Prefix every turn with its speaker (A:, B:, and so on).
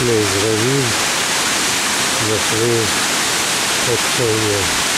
A: на из равин, зашли так что